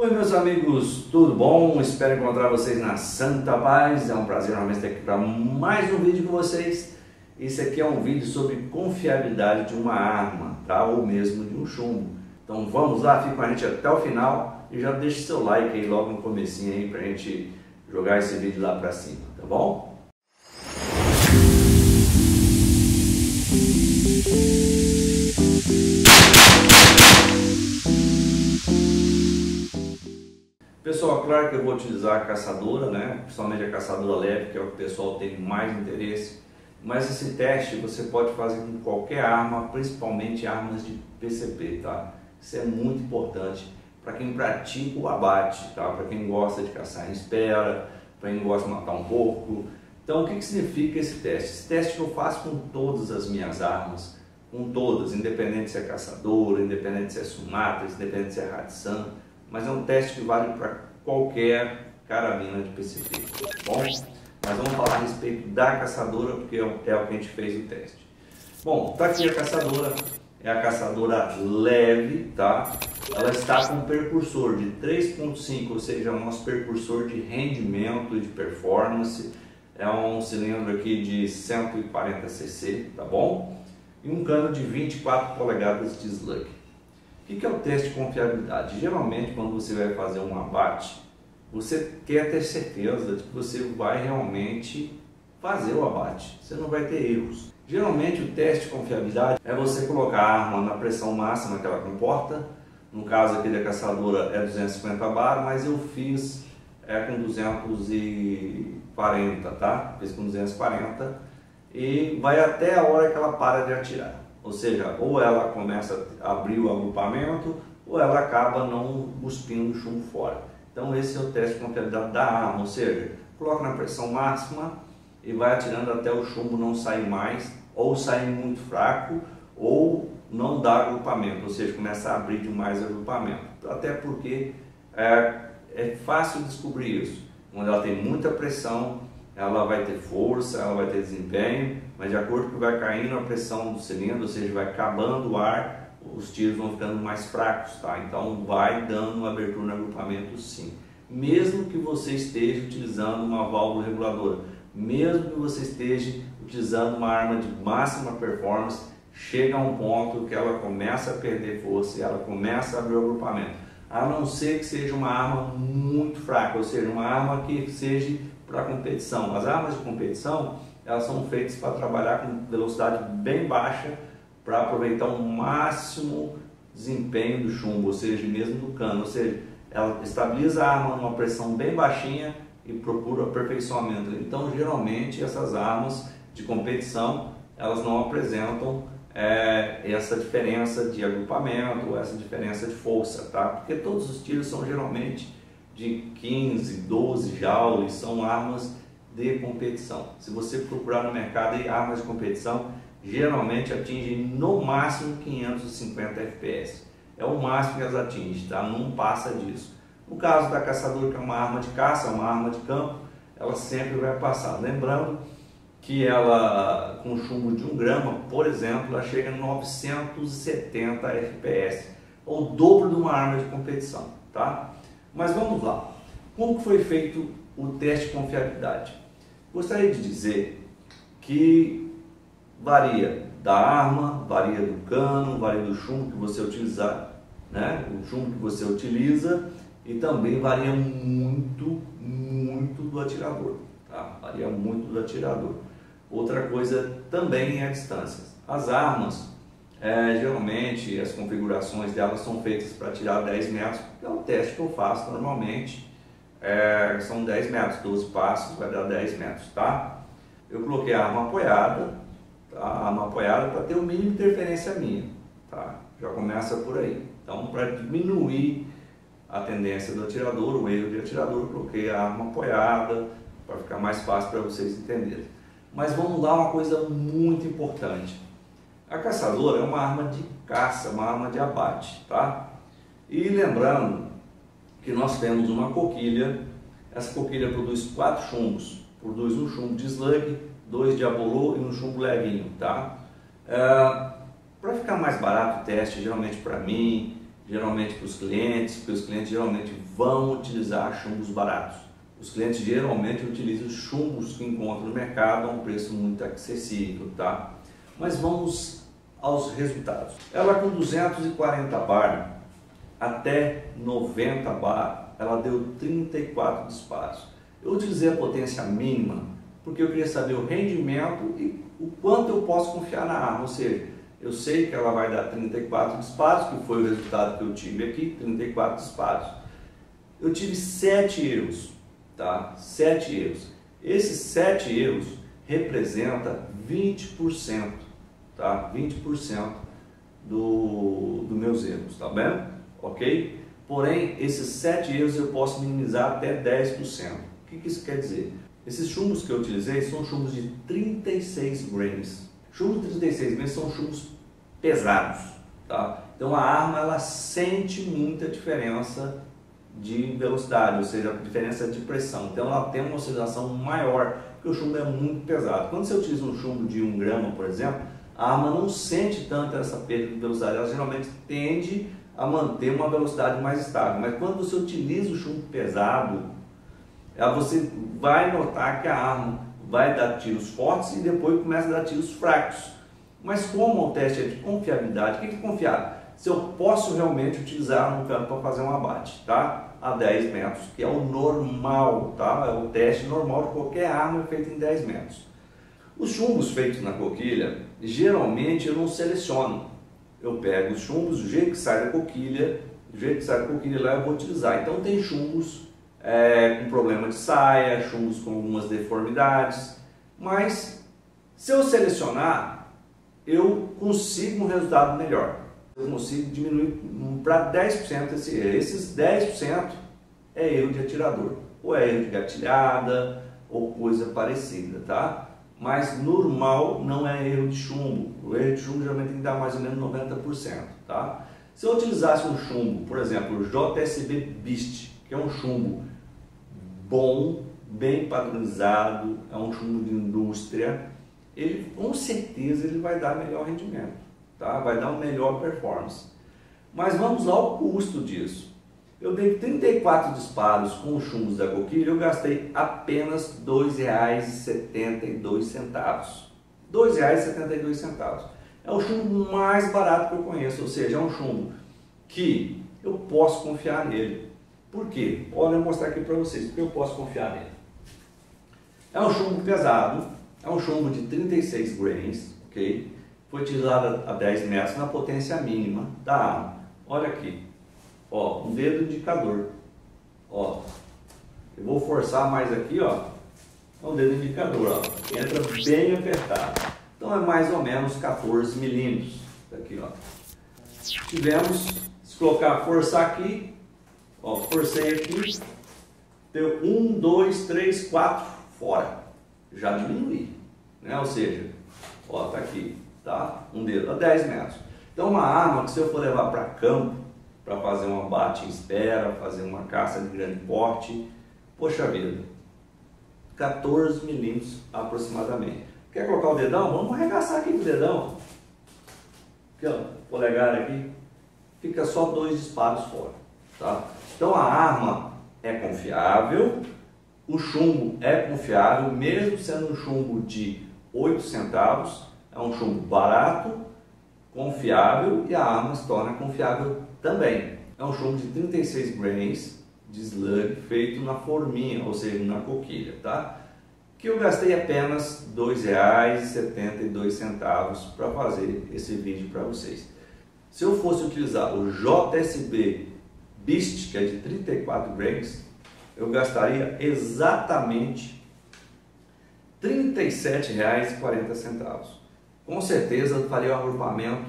Oi meus amigos, tudo bom? Espero encontrar vocês na Santa Paz. É um prazer realmente estar aqui para mais um vídeo com vocês. Esse aqui é um vídeo sobre confiabilidade de uma arma, tá? Ou mesmo de um chumbo. Então vamos lá, fique com a gente até o final e já deixe seu like aí logo no comecinho aí pra gente jogar esse vídeo lá pra cima, tá bom? Pessoal, claro que eu vou utilizar a caçadora, né? principalmente a caçadora leve, que é o que o pessoal tem mais interesse. Mas esse teste você pode fazer com qualquer arma, principalmente armas de PCP, tá? Isso é muito importante para quem pratica o abate, tá? Para quem gosta de caçar em espera, para quem gosta de matar um porco. Então, o que, que significa esse teste? Esse teste eu faço com todas as minhas armas, com todas, independente se é caçadora, independente se é Sumatra, independente se é Hatsan mas é um teste que vale para qualquer carabina de PCP, tá bom? Mas vamos falar a respeito da caçadora, porque é o que a gente fez o teste. Bom, tá aqui a caçadora, é a caçadora leve, tá? Ela está com um percursor de 3.5, ou seja, o nosso percursor de rendimento de performance. É um cilindro aqui de 140 cc, tá bom? E um cano de 24 polegadas de slug. O que é o teste de confiabilidade? Geralmente, quando você vai fazer um abate, você quer ter certeza de que você vai realmente fazer o abate. Você não vai ter erros. Geralmente, o teste de confiabilidade é você colocar a arma na pressão máxima que ela comporta. No caso aqui da caçadora é 250 bar, mas eu fiz é, com 240, tá? Fiz com 240 e vai até a hora que ela para de atirar. Ou seja, ou ela começa a abrir o agrupamento ou ela acaba não cuspindo o chumbo fora. Então esse é o teste de confiabilidade da arma, ou seja, coloca na pressão máxima e vai atirando até o chumbo não sair mais, ou sair muito fraco, ou não dá agrupamento, ou seja, começa a abrir demais agrupamento. Até porque é, é fácil descobrir isso. Quando ela tem muita pressão, ela vai ter força, ela vai ter desempenho, mas de acordo com que vai caindo a pressão do cilindro, ou seja, vai acabando o ar, os tiros vão ficando mais fracos, tá? Então vai dando uma abertura no agrupamento sim. Mesmo que você esteja utilizando uma válvula reguladora, mesmo que você esteja utilizando uma arma de máxima performance, chega a um ponto que ela começa a perder força e ela começa a abrir o agrupamento. A não ser que seja uma arma muito fraca, ou seja, uma arma que seja para competição. As armas de competição elas são feitas para trabalhar com velocidade bem baixa para aproveitar o máximo desempenho do chumbo, ou seja, mesmo do cano. Ou seja, ela estabiliza a arma numa pressão bem baixinha e procura aperfeiçoamento. Então, geralmente, essas armas de competição elas não apresentam é, essa diferença de agrupamento, essa diferença de força, tá? Porque todos os tiros são geralmente de 15, 12 joules, são armas de competição. Se você procurar no mercado aí, armas de competição, geralmente atingem no máximo 550 FPS. É o máximo que elas atingem, tá? Não passa disso. No caso da caçadora, que é uma arma de caça, uma arma de campo, ela sempre vai passar. Lembrando que ela, com chumbo de 1 grama, por exemplo, ela chega a 970 FPS, ou o dobro de uma arma de competição, tá? Mas vamos lá. Como foi feito o teste de confiabilidade? Gostaria de dizer que varia da arma, varia do cano, varia do chumbo que você utilizar, né? O chumbo que você utiliza e também varia muito, muito do atirador, tá? Varia muito do atirador. Outra coisa também é a distância. As armas é, geralmente as configurações delas são feitas para tirar 10 metros, que é o teste que eu faço normalmente. É, são 10 metros, 12 passos, vai dar 10 metros, tá? Eu coloquei a arma apoiada, tá? a arma apoiada para ter o mínimo de interferência minha, tá? Já começa por aí. Então, para diminuir a tendência do atirador, o erro de atirador, eu coloquei a arma apoiada para ficar mais fácil para vocês entenderem. Mas vamos dar uma coisa muito importante a caçadora é uma arma de caça, uma arma de abate, tá? E lembrando que nós temos uma coquilha, essa coquilha produz quatro chumbos, produz um chumbo de slug, dois de abolô e um chumbo levinho, tá? É, para ficar mais barato o teste, geralmente para mim geralmente para os clientes, porque os clientes geralmente vão utilizar chumbos baratos. Os clientes geralmente utilizam chumbos que encontram no mercado a um preço muito acessível, tá? Mas vamos aos resultados. Ela com 240 bar até 90 bar, ela deu 34 disparos. Eu utilizei a potência mínima porque eu queria saber o rendimento e o quanto eu posso confiar na arma, ou seja, eu sei que ela vai dar 34 disparos, que foi o resultado que eu tive aqui, 34 disparos. Eu tive 7 erros, tá? 7 erros. Esses 7 erros representa 20%, tá? 20% do, do meus erros, tá bem? Ok? Porém, esses 7 erros eu posso minimizar até 10%. O que, que isso quer dizer? Esses chumbos que eu utilizei são chumbos de 36 grains. Chumbos de 36 grains são chumbos pesados, tá? Então a arma ela sente muita diferença de velocidade, ou seja, diferença de pressão. Então ela tem uma oscilação maior, porque o chumbo é muito pesado. Quando você utiliza um chumbo de 1 grama, por exemplo, a arma não sente tanto essa perda de velocidade, ela geralmente tende a manter uma velocidade mais estável. Mas quando você utiliza o chumbo pesado, você vai notar que a arma vai dar tiros fortes e depois começa a dar tiros fracos. Mas como o teste é de confiabilidade, o que é confiável? Se eu posso realmente utilizar um campo para fazer um abate, tá? A 10 metros, que é o normal, tá? É o teste normal de qualquer arma feita em 10 metros. Os chumbos feitos na coquilha, geralmente eu não seleciono. Eu pego os chumbos, do jeito que sai da coquilha, do jeito que sai da coquilha lá eu vou utilizar. Então tem chumbos é, com problema de saia, chumbos com algumas deformidades, mas se eu selecionar, eu consigo um resultado melhor. Eu consigo diminuir para 10% esse erro. Esses 10% é erro de atirador, ou é erro de gatilhada, ou coisa parecida, tá? Mas normal não é erro de chumbo. O erro de chumbo geralmente tem que dar mais ou menos 90%, tá? Se eu utilizasse um chumbo, por exemplo, o JSB Beast, que é um chumbo bom, bem padronizado, é um chumbo de indústria, ele com certeza ele vai dar melhor rendimento, tá? vai dar uma melhor performance. Mas vamos ao custo disso. Eu dei 34 disparos com os chumbos da coquilha, eu gastei apenas R$ 2,72. R$ 2,72. É o chumbo mais barato que eu conheço, ou seja, é um chumbo que eu posso confiar nele. Por quê? Olha, eu vou mostrar aqui para vocês, porque eu posso confiar nele. É um chumbo pesado, é um chumbo de 36 grains, ok? Foi utilizado a 10 metros na potência mínima da arma. Olha aqui, ó, um dedo indicador, ó. Eu vou forçar mais aqui, ó, é um dedo indicador, ó, entra bem apertado. Então é mais ou menos 14 milímetros, aqui, ó. Tivemos, se colocar, forçar aqui, Ó, forcei aqui, deu um, dois, três, quatro, fora. Já diminui, né? Ou seja, ó, tá aqui, tá? Um dedo a 10 metros. Então uma arma que se eu for levar para campo, para fazer um abate em espera, fazer uma caça de grande porte, poxa vida, 14 milímetros aproximadamente. Quer colocar o dedão? Vamos arregaçar aqui o dedão. Aqui, ó, polegar aqui. Fica só dois disparos fora, tá? Então a arma é confiável, o chumbo é confiável, mesmo sendo um chumbo de 8 centavos, é um chumbo barato, confiável e a arma se torna confiável também. É um chumbo de 36 grains de slug feito na forminha, ou seja, na coquilha, tá? Que eu gastei apenas R$ 2,72 para fazer esse vídeo para vocês. Se eu fosse utilizar o JSB Beast, que é de 34 grains, eu gastaria exatamente R$ 37,40. Com certeza faria o agrupamento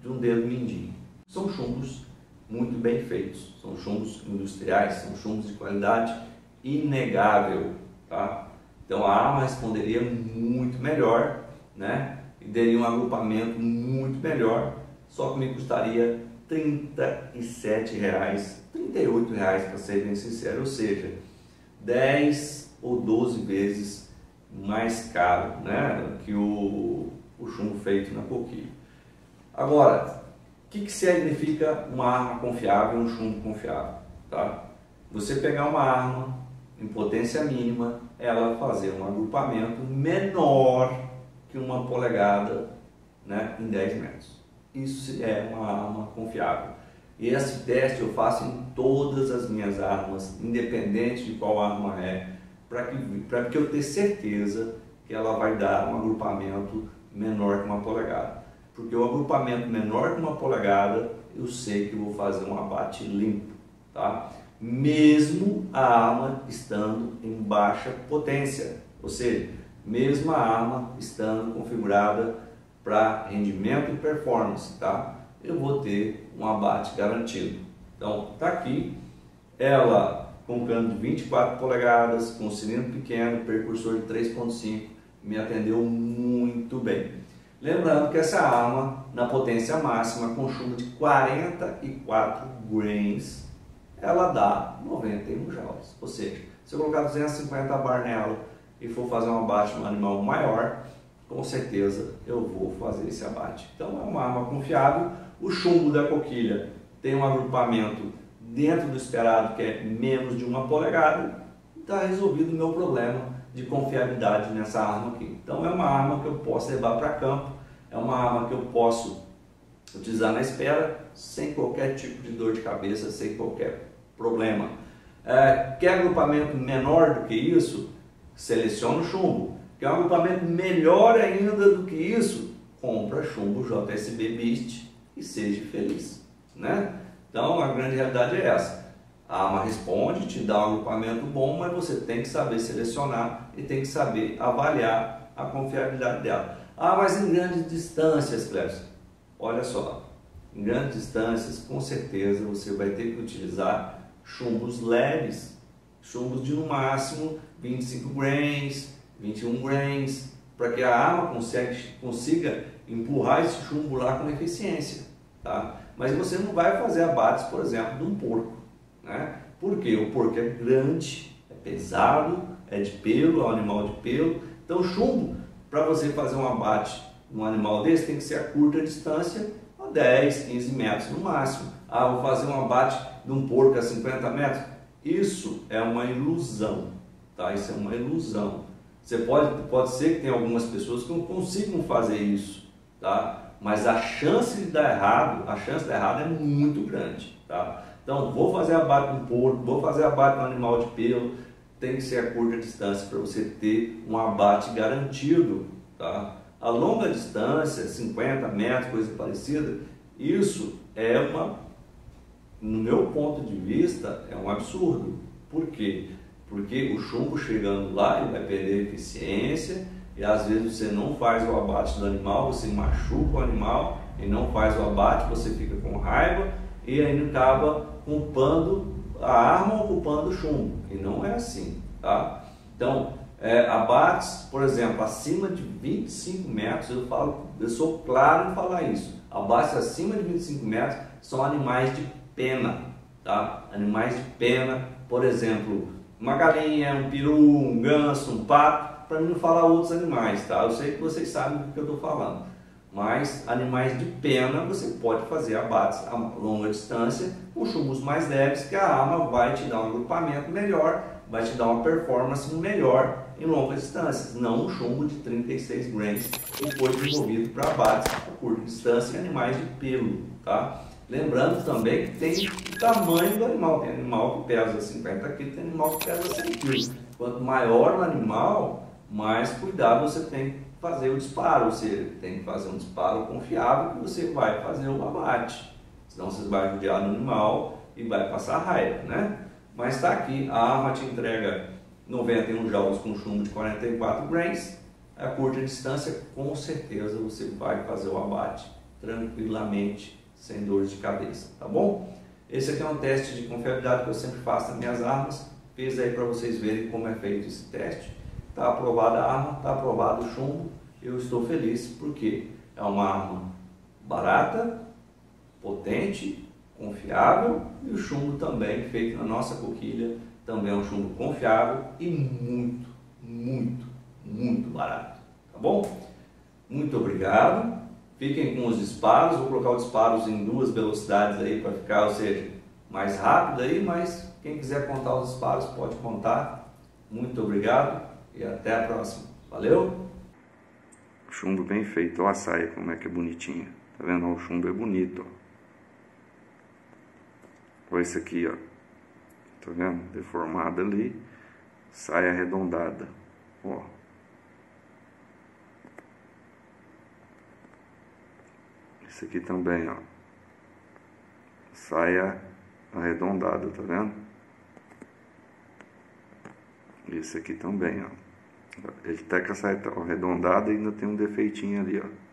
de um dedo mindinho. São chumbos muito bem feitos, são chumbos industriais, são chumbos de qualidade inegável, tá? Então a arma responderia muito melhor, né? E daria um agrupamento muito melhor, só que me custaria R$ 37, 38 reais para ser bem sincero, ou seja, 10 ou 12 vezes mais caro né, que o, o chumbo feito na coquilha. Agora, que, que significa uma arma confiável um chumbo confiável? Tá? Você pegar uma arma em potência mínima, ela fazer um agrupamento menor que uma polegada né, em 10 metros. Isso é uma arma confiável. E esse teste eu faço em todas as minhas armas, independente de qual arma é, para que, que eu tenha certeza que ela vai dar um agrupamento menor que uma polegada. Porque o agrupamento menor que uma polegada, eu sei que vou fazer um abate limpo, tá? Mesmo a arma estando em baixa potência, ou seja, mesmo a arma estando configurada para rendimento e performance, tá? Eu vou ter um abate garantido. Então, tá aqui, ela com cano de 24 polegadas, com cilindro pequeno, percursor de 3.5, me atendeu muito bem. Lembrando que essa arma, na potência máxima, com chumbo de 44 grains, ela dá 91 joules. Ou seja, se eu colocar 250 bar nela e for fazer um abate no animal maior, com certeza eu vou fazer esse abate. Então é uma arma confiável. O chumbo da coquilha tem um agrupamento dentro do esperado que é menos de uma polegada. Está resolvido o meu problema de confiabilidade nessa arma aqui. Então é uma arma que eu posso levar para campo, é uma arma que eu posso utilizar na espera sem qualquer tipo de dor de cabeça, sem qualquer problema. É, quer agrupamento menor do que isso? Seleciona o chumbo. Quer um agrupamento melhor ainda do que isso? Compra chumbo JSB Beast e seja feliz. Né? Então a grande realidade é essa. A arma responde, te dá um agrupamento bom, mas você tem que saber selecionar e tem que saber avaliar a confiabilidade dela. Ah, mas em grandes distâncias, Cléber, olha só, em grandes distâncias, com certeza você vai ter que utilizar chumbos leves, chumbos de no máximo 25 grains, 21 grains, para que a arma consiga, consiga empurrar esse chumbo lá com eficiência. Tá? Mas você não vai fazer abates, por exemplo, de um porco. Né? Porque o porco é grande, é pesado, é de pelo, é um animal de pelo. Então, chumbo, para você fazer um abate num animal desse, tem que ser a curta distância, a 10, 15 metros no máximo. Ah, vou fazer um abate de um porco a 50 metros. Isso é uma ilusão, tá? Isso é uma ilusão. Você pode, pode ser que tenha algumas pessoas que não consigam fazer isso, tá? Mas a chance de dar errado, a chance de dar errado é muito grande, tá? Então, vou fazer abate no porco, vou fazer abate no animal de pelo, tem que ser a curta distância para você ter um abate garantido. Tá? A longa distância, 50 metros, coisa parecida, isso é uma, no meu ponto de vista, é um absurdo. Por quê? Porque o chumbo chegando lá, ele vai perder eficiência e às vezes você não faz o abate do animal, você machuca o animal e não faz o abate, você fica com raiva e ainda acaba culpando a arma ocupando o chumbo. E não é assim, tá? Então, é, abates, por exemplo, acima de 25 metros, eu falo, eu sou claro em falar isso. Abates acima de 25 metros são animais de pena, tá? Animais de pena, por exemplo, uma galinha, um peru, um ganso, um pato, para não falar outros animais, tá? Eu sei que vocês sabem do que eu estou falando. Mas animais de pena você pode fazer abates a longa distância com chumbos mais leves que a arma vai te dar um agrupamento melhor, vai te dar uma performance melhor em longas distâncias, não um chumbo de 36 grains que foi desenvolvido para abates a curta distância em animais de pelo, tá? Lembrando também que tem o tamanho do animal, tem animal que pesa 50 kg, tem animal que pesa 100 kg. Quanto maior o animal, mais cuidado você tem fazer o disparo, você tem que fazer um disparo confiável que você vai fazer o abate. Senão você vai judiar no animal e vai passar raiva, né? Mas está aqui, a arma te entrega 91 joules com chumbo de 44 grains. A curta distância, com certeza você vai fazer o abate tranquilamente, sem dores de cabeça, tá bom? Esse aqui é um teste de confiabilidade que eu sempre faço nas minhas armas. Fiz aí para vocês verem como é feito esse teste. Está aprovada a arma, está aprovado o chumbo. Eu estou feliz porque é uma arma barata, potente, confiável e o chumbo também feito na nossa coquilha também é um chumbo confiável e muito, muito, muito barato. Tá bom? Muito obrigado. Fiquem com os disparos, vou colocar os disparos em duas velocidades aí para ficar, ou seja, mais rápido aí, mas quem quiser contar os disparos pode contar. Muito obrigado e até a próxima. Valeu? Chumbo bem feito, olha a saia como é que é bonitinha. Tá vendo? O chumbo é bonito, ó. Olha esse aqui, ó. Tá vendo? Deformado ali. Saia arredondada, ó. Esse aqui também, ó. Saia arredondada, tá vendo? Esse aqui também, ó. Ele tá com a saia arredondada e ainda tem um defeitinho ali, ó.